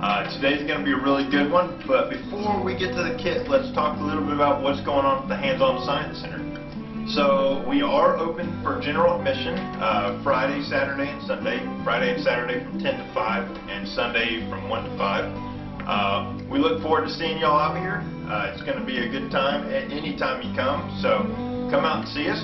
Uh, today's going to be a really good one, but before we get to the kit, let's talk a little bit about what's going on at the Hands-On Science Center. So we are open for general admission uh, Friday, Saturday, and Sunday. Friday and Saturday from 10 to 5, and Sunday from 1 to 5. Uh, we look forward to seeing y'all out here. Uh, it's going to be a good time at any time you come, so come out and see us.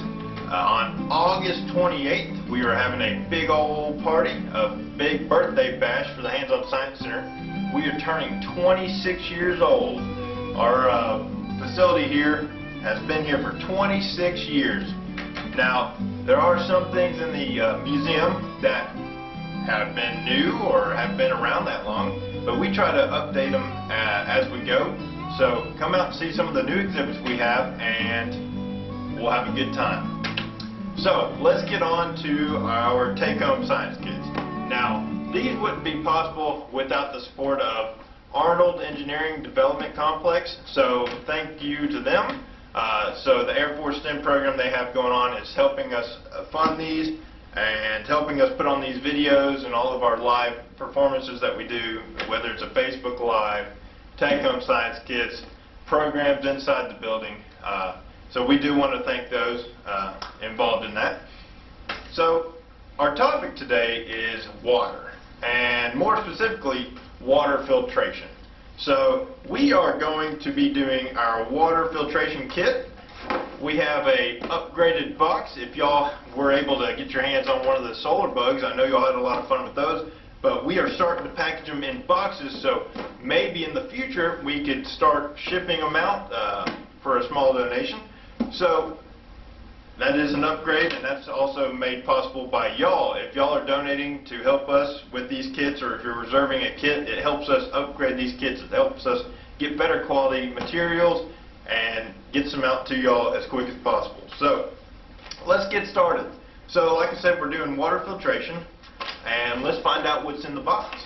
Uh, on August 28th, we are having a big old party, a big birthday bash for the Hands On Science Center. We are turning 26 years old. Our uh, facility here has been here for 26 years. Now, there are some things in the uh, museum that have been new or have been around that long, but we try to update them uh, as we go. So come out and see some of the new exhibits we have, and we'll have a good time. So let's get on to our take-home science kits. Now, these wouldn't be possible without the support of Arnold Engineering Development Complex, so thank you to them. Uh, so the Air Force STEM program they have going on is helping us uh, fund these and helping us put on these videos and all of our live performances that we do, whether it's a Facebook Live, take-home science kits, programs inside the building. Uh, so we do want to thank those uh, involved in that. So our topic today is water, and more specifically, water filtration. So we are going to be doing our water filtration kit. We have a upgraded box. If y'all were able to get your hands on one of the solar bugs, I know y'all had a lot of fun with those, but we are starting to package them in boxes, so maybe in the future we could start shipping them out uh, for a small donation. So that is an upgrade, and that's also made possible by y'all. If y'all are donating to help us with these kits, or if you're reserving a kit, it helps us upgrade these kits. It helps us get better quality materials and gets them out to y'all as quick as possible. So let's get started. So like I said, we're doing water filtration, and let's find out what's in the box.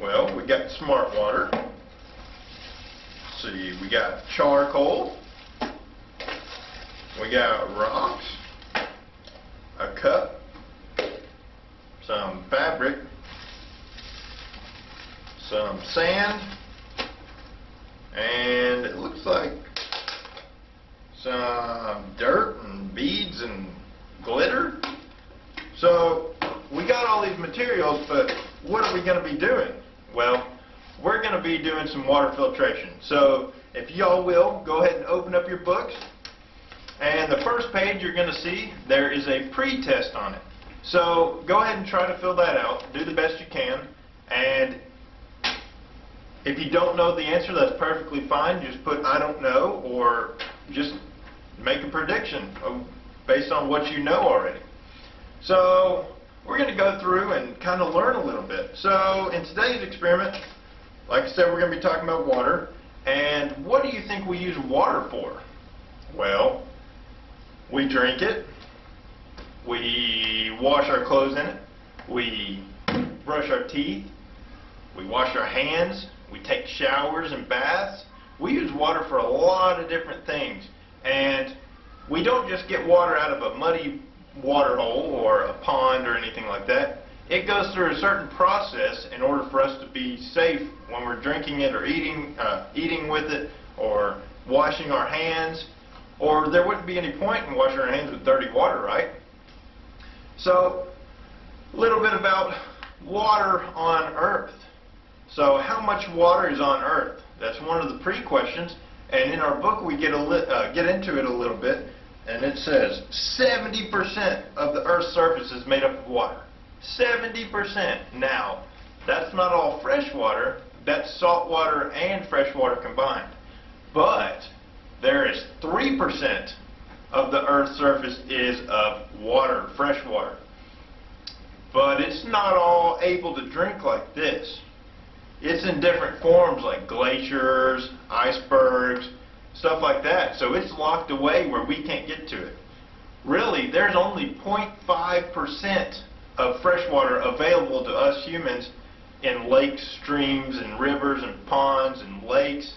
Well, we got smart water. See, we got charcoal. We got rocks, a cup, some fabric, some sand, and it looks like some dirt and beads and glitter. So we got all these materials, but what are we going to be doing? Well, we're going to be doing some water filtration. So if y'all will, go ahead and open up your books. And the first page you're going to see, there is a pre-test on it. So go ahead and try to fill that out. Do the best you can. And if you don't know the answer, that's perfectly fine. Just put I don't know or just make a prediction based on what you know already. So we're going to go through and kind of learn a little bit. So in today's experiment, like I said, we're going to be talking about water. And what do you think we use water for? Well, we drink it, we wash our clothes in it, we brush our teeth, we wash our hands, we take showers and baths. We use water for a lot of different things. And we don't just get water out of a muddy water hole or a pond or anything like that. It goes through a certain process in order for us to be safe when we're drinking it or eating, uh, eating with it or washing our hands or there wouldn't be any point in washing our hands with dirty water, right? So, a little bit about water on Earth. So, how much water is on Earth? That's one of the pre-questions. And in our book, we get, a uh, get into it a little bit. And it says 70% of the Earth's surface is made up of water. 70%. Now, that's not all fresh water. That's salt water and fresh water combined. But there is 3% of the Earth's surface is of water, fresh water. But it's not all able to drink like this. It's in different forms like glaciers, icebergs, stuff like that. So it's locked away where we can't get to it. Really, there's only 0.5% of fresh water available to us humans in lakes, streams, and rivers, and ponds, and lakes.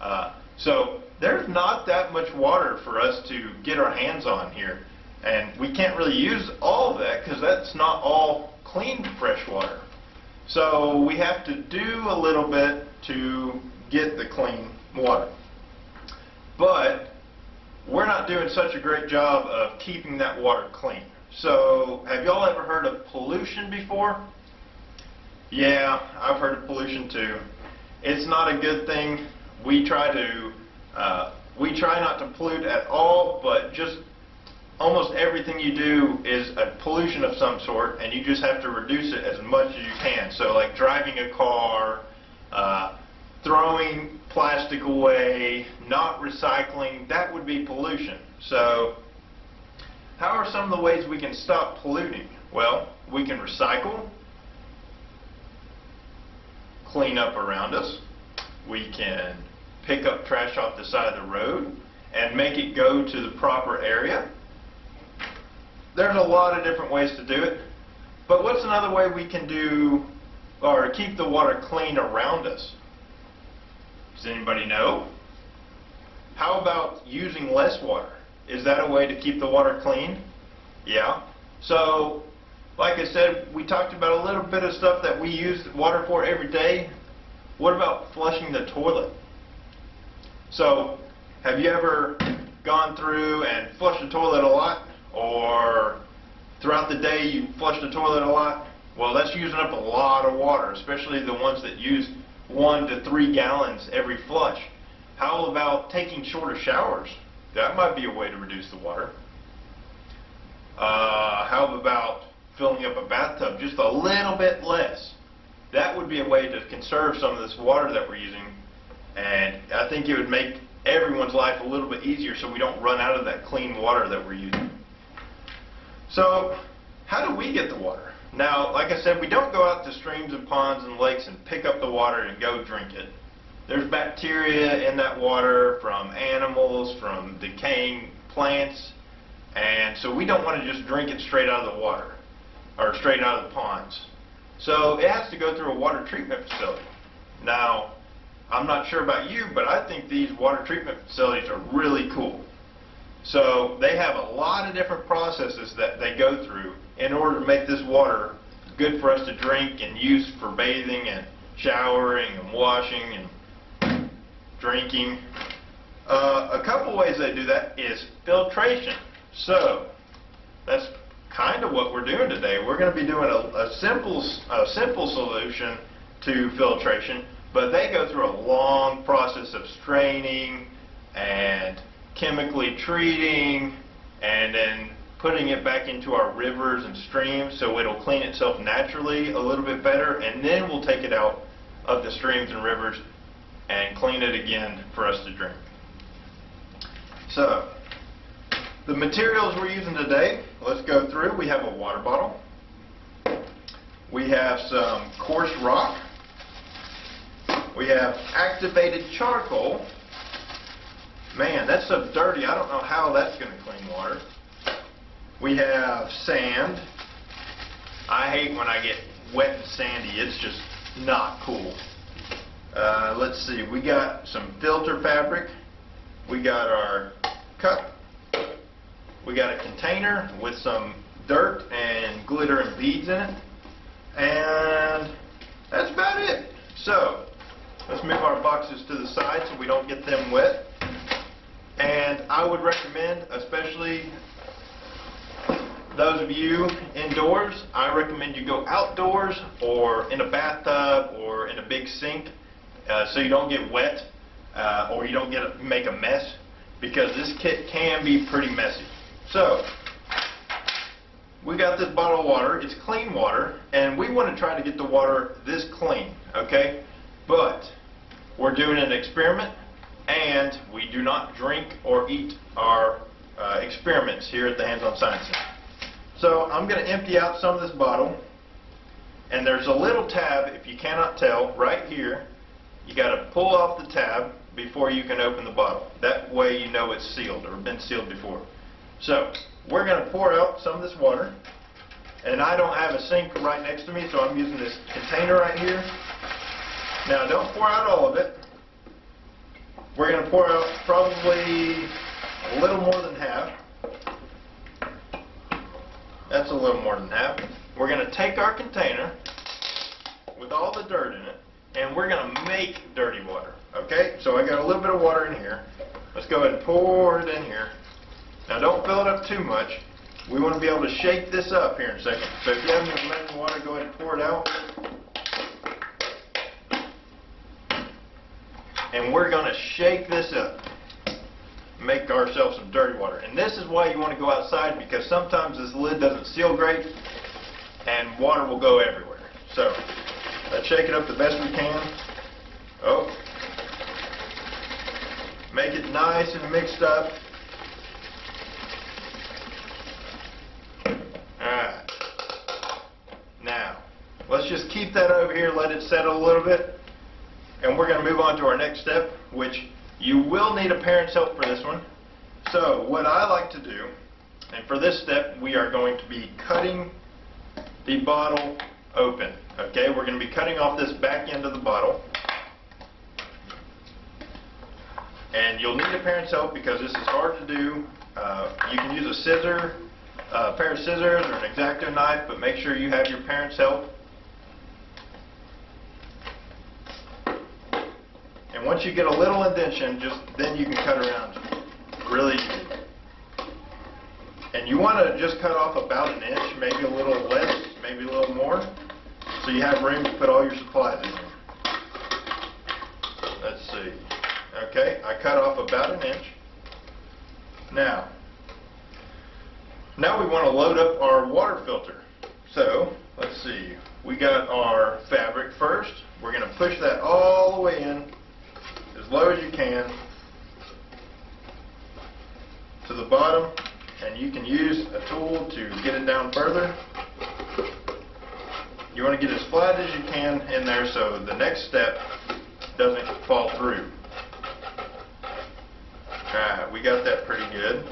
Uh, so there's not that much water for us to get our hands on here. And we can't really use all of that because that's not all clean fresh water. So we have to do a little bit to get the clean water. But we're not doing such a great job of keeping that water clean. So have y'all ever heard of pollution before? Yeah, I've heard of pollution too. It's not a good thing. We try to, uh, we try not to pollute at all, but just almost everything you do is a pollution of some sort, and you just have to reduce it as much as you can. So like driving a car, uh, throwing plastic away, not recycling, that would be pollution. So how are some of the ways we can stop polluting? Well, we can recycle, clean up around us. We can pick up trash off the side of the road and make it go to the proper area. There's a lot of different ways to do it. But what's another way we can do or keep the water clean around us? Does anybody know? How about using less water? Is that a way to keep the water clean? Yeah. So, like I said, we talked about a little bit of stuff that we use water for every day. What about flushing the toilet? So, have you ever gone through and flushed the toilet a lot? Or throughout the day you flush the toilet a lot? Well, that's using up a lot of water, especially the ones that use one to three gallons every flush. How about taking shorter showers? That might be a way to reduce the water. Uh, how about filling up a bathtub just a little bit less? That would be a way to conserve some of this water that we're using. And I think it would make everyone's life a little bit easier so we don't run out of that clean water that we're using. So, how do we get the water? Now, like I said, we don't go out to streams and ponds and lakes and pick up the water and go drink it. There's bacteria in that water from animals, from decaying plants, and so we don't want to just drink it straight out of the water or straight out of the ponds. So it has to go through a water treatment facility. Now, I'm not sure about you, but I think these water treatment facilities are really cool. So they have a lot of different processes that they go through in order to make this water good for us to drink and use for bathing and showering and washing and drinking. Uh, a couple ways they do that is filtration. So that's kind of what we're doing today. We're going to be doing a, a simple a simple solution to filtration, but they go through a long process of straining and chemically treating and then putting it back into our rivers and streams so it'll clean itself naturally a little bit better and then we'll take it out of the streams and rivers and clean it again for us to drink. So, the materials we're using today, let's go through. We have a water bottle. We have some coarse rock. We have activated charcoal. Man, that's so dirty. I don't know how that's going to clean water. We have sand. I hate when I get wet and sandy. It's just not cool. Uh, let's see. We got some filter fabric. We got our cup. We got a container with some dirt and glitter and beads in it. And that's about it. So, let's move our boxes to the side so we don't get them wet. And I would recommend, especially those of you indoors, I recommend you go outdoors or in a bathtub or in a big sink uh, so you don't get wet uh, or you don't get a, make a mess because this kit can be pretty messy. So, we got this bottle of water. It's clean water, and we want to try to get the water this clean, okay? But we're doing an experiment, and we do not drink or eat our uh, experiments here at the Hands-On Science Center. So I'm going to empty out some of this bottle, and there's a little tab, if you cannot tell, right here. You got to pull off the tab before you can open the bottle. That way you know it's sealed or been sealed before. So we're going to pour out some of this water. And I don't have a sink right next to me, so I'm using this container right here. Now don't pour out all of it. We're going to pour out probably a little more than half. That's a little more than half. we're gonna take our container with all the dirt in it, and we're gonna make dirty water, okay? So I got a little bit of water in here. Let's go ahead and pour it in here. Now, don't fill it up too much. We wanna be able to shake this up here in a second. So if you have any lemon water, go ahead and pour it out. And we're gonna shake this up make ourselves some dirty water. And this is why you want to go outside because sometimes this lid doesn't seal great and water will go everywhere. So let's shake it up the best we can. Oh. Make it nice and mixed up. Alright. Now, let's just keep that over here, let it settle a little bit. And we're going to move on to our next step, which you will need a parent's help for this one. So what I like to do, and for this step, we are going to be cutting the bottle open. Okay, we're going to be cutting off this back end of the bottle. And you'll need a parent's help because this is hard to do. Uh, you can use a scissor, a pair of scissors, or an X-Acto knife, but make sure you have your parent's help. And once you get a little indentation, just then you can cut around really easy. And you want to just cut off about an inch, maybe a little less, maybe a little more, so you have room to put all your supplies in here. Let's see. Okay, I cut off about an inch. Now, now we want to load up our water filter. So, let's see. We got our fabric first. We're going to push that all the way in as low as you can to the bottom and you can use a tool to get it down further. You want to get as flat as you can in there so the next step doesn't fall through. Alright, we got that pretty good.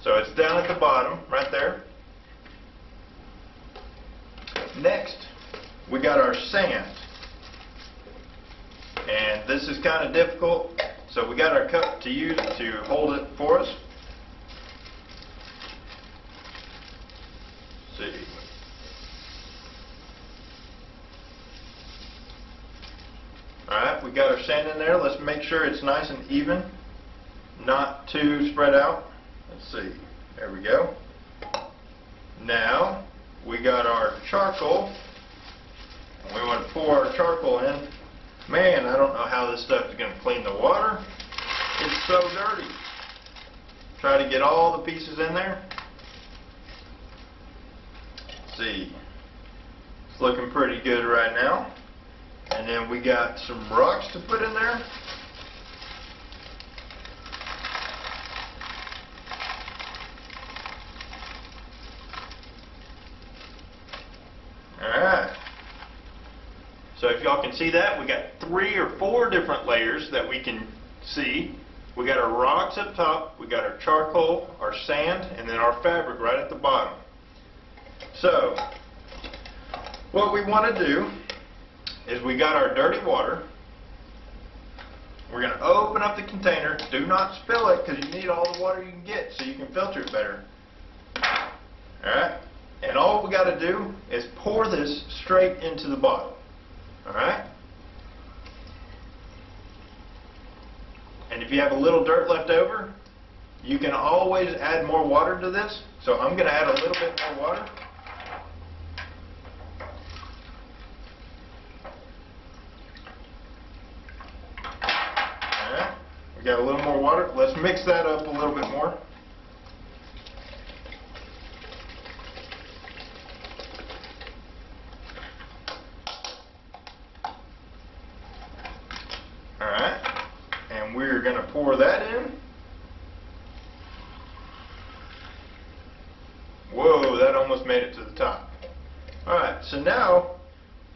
So it's down at the bottom, right there. Next, we got our sand. And this is kind of difficult, so we got our cup to use to hold it for us. Let's see. Alright, we got our sand in there. Let's make sure it's nice and even, not too spread out. Let's see. There we go. Now, we got our charcoal. And we want to pour our charcoal in. Man, I don't know how this stuff is going to clean the water. It's so dirty. Try to get all the pieces in there. Let's see. It's looking pretty good right now. And then we got some rocks to put in there. Alright. So if y'all can see that, we got three or four different layers that we can see. We got our rocks up top, we got our charcoal, our sand, and then our fabric right at the bottom. So, what we want to do is we got our dirty water. We're going to open up the container. Do not spill it because you need all the water you can get so you can filter it better. Alright? And all we got to do is pour this straight into the bottle. Alright? And if you have a little dirt left over, you can always add more water to this. So I'm going to add a little bit more water. Alright, we got a little more water. Let's mix that up a little bit more. Alright, and we're going to pour that in. Whoa, that almost made it to the top. Alright, so now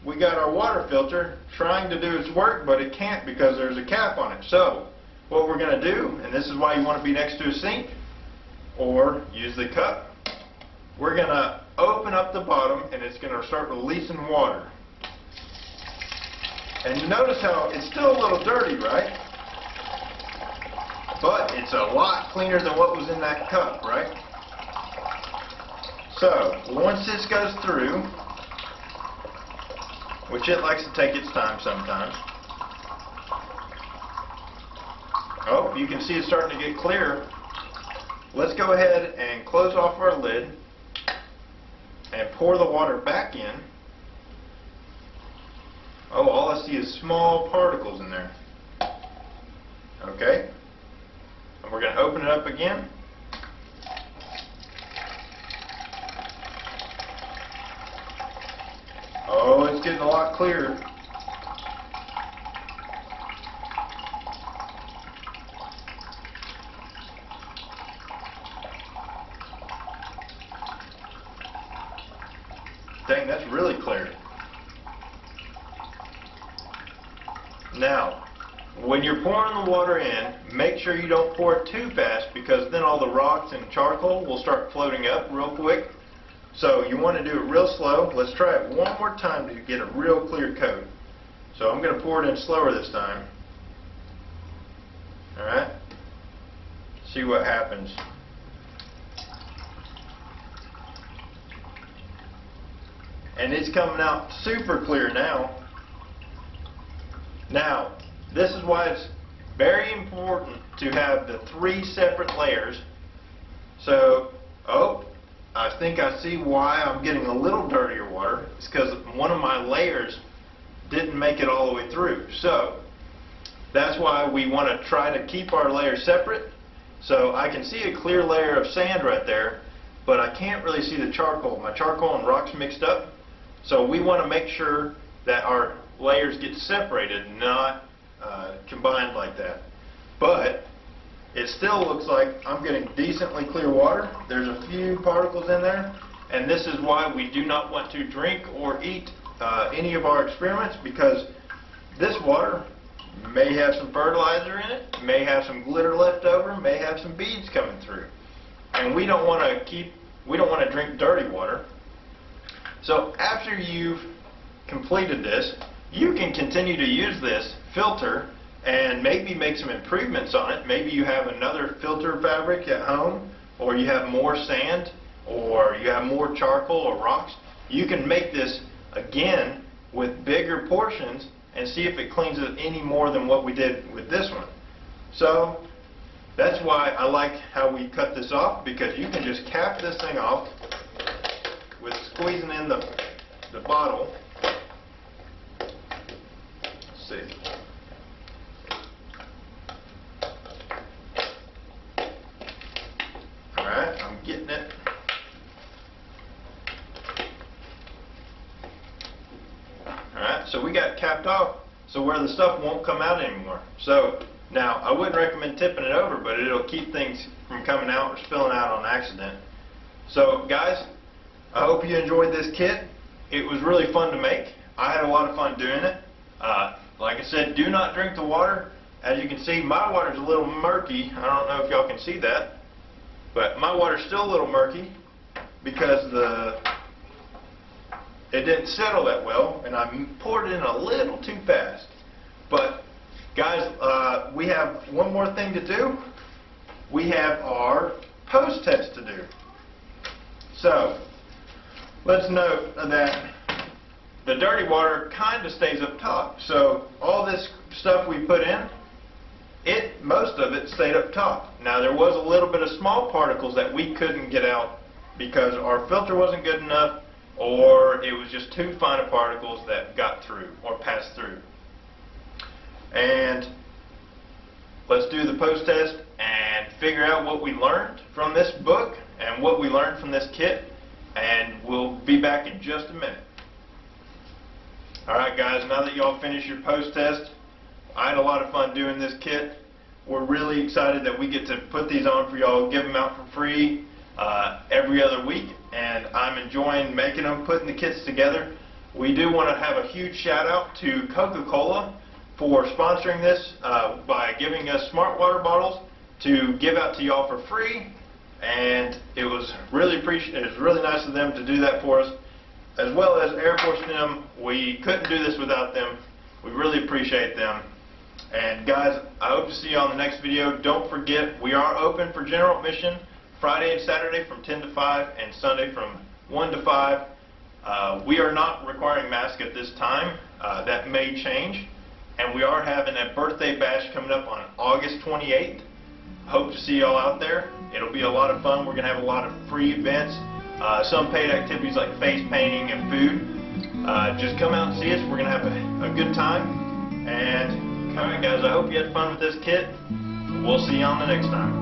we got our water filter trying to do its work, but it can't because there's a cap on it. So, what we're going to do, and this is why you want to be next to a sink, or use the cup, we're going to open up the bottom and it's going to start releasing water. And you notice how it's still a little dirty, right? But it's a lot cleaner than what was in that cup, right? So, once this goes through, which it likes to take its time sometimes. You can see it's starting to get clear. Let's go ahead and close off our lid and pour the water back in. Oh, all I see is small particles in there. Okay? And we're going to open it up again. Oh, it's getting a lot clearer. Dang, that's really clear. Now, when you're pouring the water in, make sure you don't pour it too fast because then all the rocks and charcoal will start floating up real quick. So you want to do it real slow. Let's try it one more time to get a real clear coat. So I'm going to pour it in slower this time. Alright? See what happens. And it's coming out super clear now. Now, this is why it's very important to have the three separate layers. So, oh, I think I see why I'm getting a little dirtier water. It's because one of my layers didn't make it all the way through. So, that's why we want to try to keep our layers separate. So I can see a clear layer of sand right there, but I can't really see the charcoal. My charcoal and rocks mixed up. So we want to make sure that our layers get separated, not uh, combined like that. But it still looks like I'm getting decently clear water. There's a few particles in there, and this is why we do not want to drink or eat uh, any of our experiments because this water may have some fertilizer in it, may have some glitter left over, may have some beads coming through. And we don't want to keep, we don't want to drink dirty water. So after you've completed this, you can continue to use this filter and maybe make some improvements on it. Maybe you have another filter fabric at home, or you have more sand, or you have more charcoal or rocks. You can make this again with bigger portions and see if it cleans it any more than what we did with this one. So that's why I like how we cut this off because you can just cap this thing off with squeezing in the, the bottle. Let's see. Alright, I'm getting it. Alright, so we got capped off so where the stuff won't come out anymore. So now I wouldn't recommend tipping it over, but it'll keep things from coming out or spilling out on accident. So guys, I hope you enjoyed this kit. It was really fun to make. I had a lot of fun doing it. Uh, like I said, do not drink the water. As you can see, my water's a little murky. I don't know if y'all can see that. But my water's still a little murky because the it didn't settle that well, and I poured it in a little too fast. But guys, uh, we have one more thing to do. We have our post test to do. So let's note that the dirty water kind of stays up top. So all this stuff we put in, it most of it stayed up top. Now there was a little bit of small particles that we couldn't get out because our filter wasn't good enough or it was just too fine of particles that got through or passed through. And let's do the post test and figure out what we learned from this book and what we learned from this kit and we'll be back in just a minute. Alright guys, now that y'all finished your post test, I had a lot of fun doing this kit. We're really excited that we get to put these on for y'all, give them out for free uh, every other week, and I'm enjoying making them, putting the kits together. We do want to have a huge shout out to Coca-Cola for sponsoring this uh, by giving us smart water bottles to give out to y'all for free, and it was really appreci- it was really nice of them to do that for us, as well as Air Force STEM. We couldn't do this without them. We really appreciate them. And guys, I hope to see you on the next video. Don't forget, we are open for general admission Friday and Saturday from 10 to 5 and Sunday from 1 to 5. Uh, We are not requiring masks at this time. Uh, That may change. And we are having a birthday bash coming up on August 28th. Hope to see you all out there. It'll be a lot of fun. We're going to have a lot of free events, uh, some paid activities like face painting and food. Uh, just come out and see us. We're going to have a, a good time. And, all right, guys, I hope you had fun with this kit. We'll see you on the next time.